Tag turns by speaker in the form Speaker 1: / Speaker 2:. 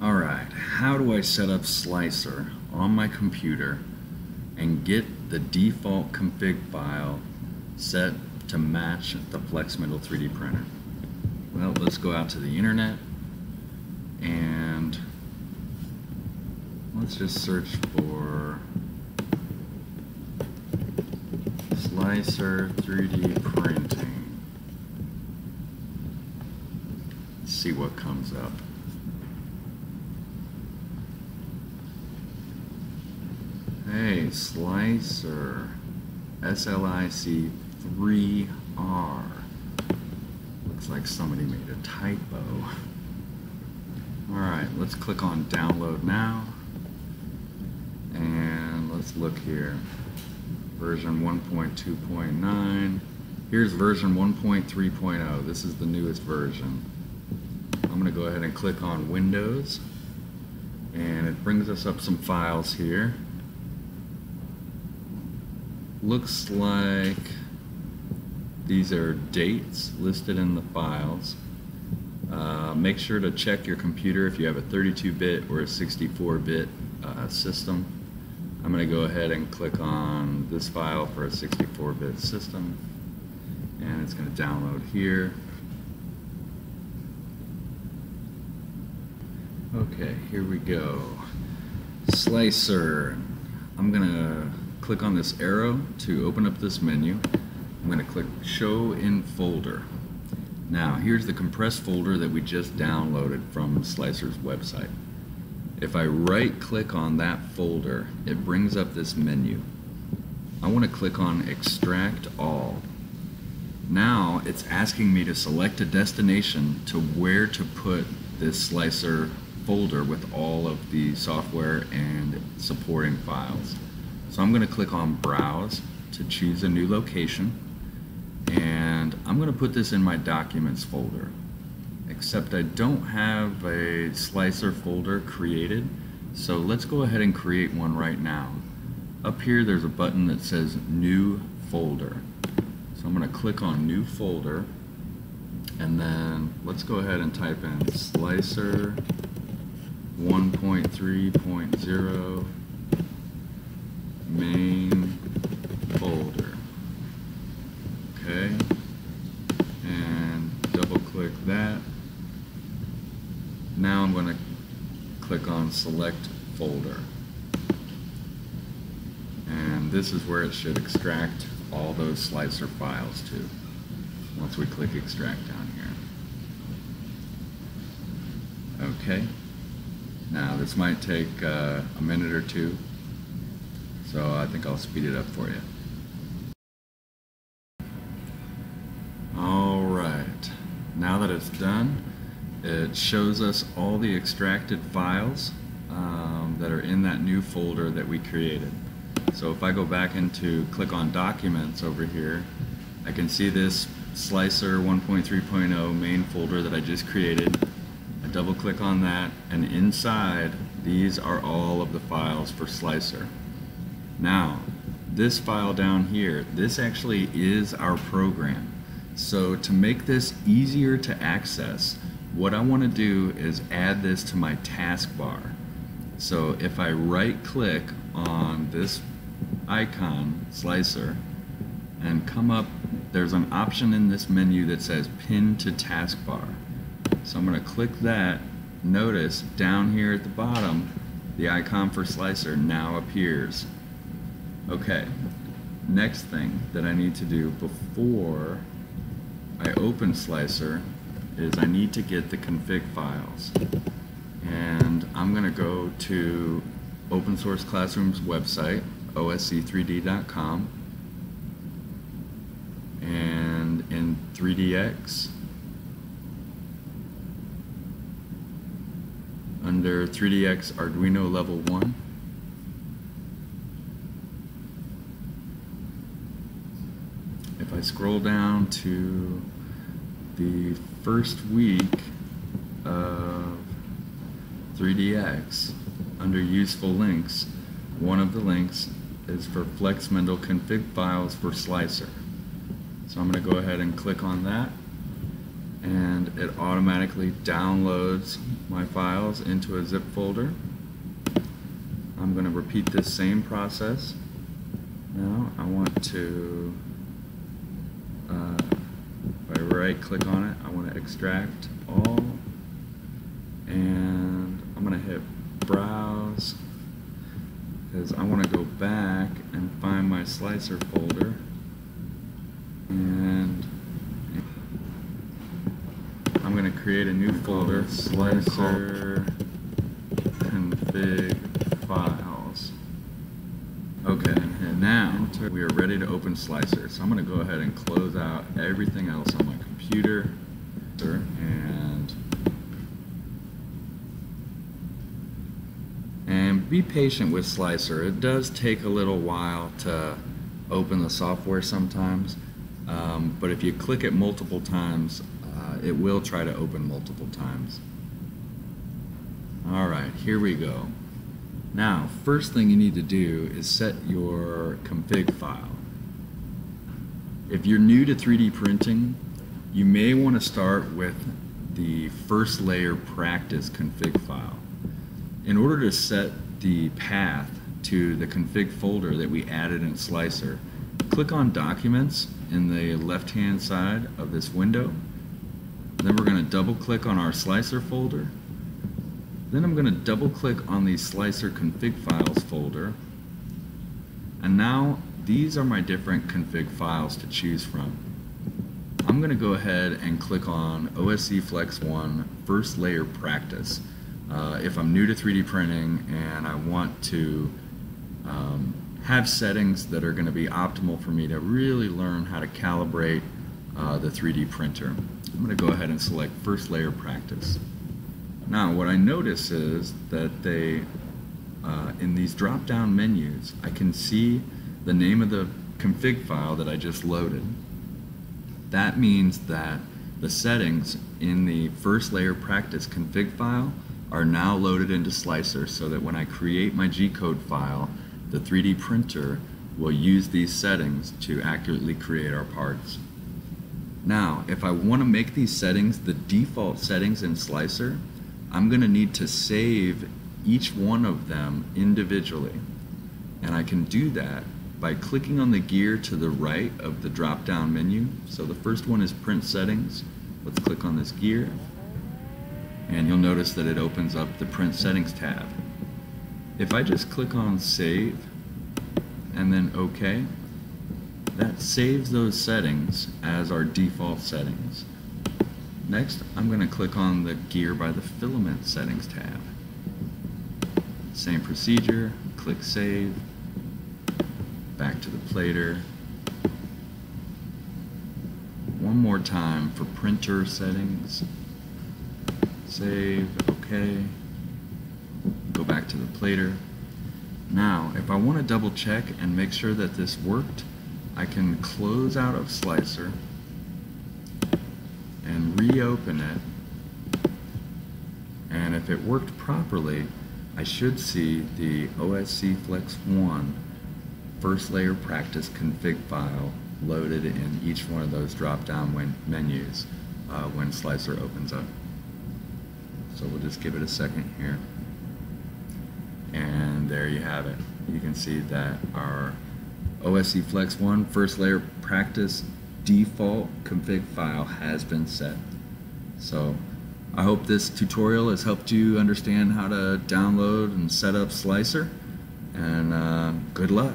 Speaker 1: Alright, how do I set up Slicer on my computer and get the default config file set to match the flexMendel 3D printer? Well, let's go out to the internet and let's just search for Slicer 3D printing. Let's see what comes up. Hey, Slicer. SLIC 3R. Looks like somebody made a typo. Alright, let's click on download now. And let's look here. Version 1.2.9. Here's version 1.3.0. This is the newest version. I'm going to go ahead and click on Windows. And it brings us up some files here looks like these are dates listed in the files. Uh, make sure to check your computer if you have a 32-bit or a 64-bit uh, system. I'm going to go ahead and click on this file for a 64-bit system and it's going to download here. Okay, here we go. Slicer. I'm going to click on this arrow to open up this menu. I'm going to click Show in Folder. Now, here's the compressed folder that we just downloaded from Slicer's website. If I right click on that folder, it brings up this menu. I want to click on Extract All. Now it's asking me to select a destination to where to put this Slicer folder with all of the software and supporting files. So I'm going to click on Browse to choose a new location and I'm going to put this in my Documents folder except I don't have a slicer folder created so let's go ahead and create one right now. Up here there's a button that says New Folder. So I'm going to click on New Folder and then let's go ahead and type in Slicer 1.3.0 main folder. Okay, and double click that. Now I'm going to click on select folder. And this is where it should extract all those slicer files to once we click extract down here. Okay. Now this might take uh, a minute or two so I think I'll speed it up for you. Alright, now that it's done, it shows us all the extracted files um, that are in that new folder that we created. So if I go back into click on documents over here, I can see this Slicer 1.3.0 main folder that I just created. I double click on that and inside these are all of the files for Slicer. Now, this file down here, this actually is our program. So to make this easier to access, what I want to do is add this to my taskbar. So if I right click on this icon, slicer, and come up, there's an option in this menu that says pin to taskbar. So I'm going to click that. Notice down here at the bottom, the icon for slicer now appears. Okay, next thing that I need to do before I open Slicer is I need to get the config files. And I'm going to go to Open Source Classroom's website, osc3d.com, and in 3DX, under 3DX Arduino Level 1, if I scroll down to the first week of 3DX under useful links, one of the links is for flexMendel config files for Slicer. So I'm going to go ahead and click on that and it automatically downloads my files into a zip folder. I'm going to repeat this same process. Now I want to, uh, if I right click on it, I want to extract all and going to hit browse because I want to go back and find my slicer folder. And I'm going to create a new folder slicer config files. Okay and now we are ready to open slicer. So I'm going to go ahead and close out everything else on my computer and be patient with Slicer. It does take a little while to open the software sometimes, um, but if you click it multiple times, uh, it will try to open multiple times. All right, here we go. Now, first thing you need to do is set your config file. If you're new to 3D printing, you may want to start with the first layer practice config file in order to set the path to the config folder that we added in Slicer, click on Documents in the left-hand side of this window. Then we're going to double-click on our Slicer folder. Then I'm going to double-click on the Slicer config files folder. And now these are my different config files to choose from. I'm going to go ahead and click on OSC Flex 1 First Layer Practice uh, if I'm new to 3D printing and I want to um, have settings that are going to be optimal for me to really learn how to calibrate uh, the 3D printer. I'm going to go ahead and select first layer practice. Now what I notice is that they, uh, in these drop down menus, I can see the name of the config file that I just loaded. That means that the settings in the first layer practice config file are now loaded into Slicer so that when I create my G-code file, the 3D printer will use these settings to accurately create our parts. Now, if I want to make these settings the default settings in Slicer, I'm going to need to save each one of them individually. And I can do that by clicking on the gear to the right of the drop-down menu. So the first one is Print Settings. Let's click on this gear and you'll notice that it opens up the print settings tab. If I just click on save and then OK, that saves those settings as our default settings. Next, I'm going to click on the gear by the filament settings tab. Same procedure, click save, back to the plater. One more time for printer settings save, okay, go back to the plater. Now, if I want to double check and make sure that this worked, I can close out of Slicer and reopen it. And if it worked properly, I should see the OSC Flex 1 first layer practice config file loaded in each one of those drop down menus uh, when Slicer opens up. So we'll just give it a second here. And there you have it. You can see that our OSC Flex 1 first layer practice default config file has been set. So I hope this tutorial has helped you understand how to download and set up Slicer. And uh, good luck.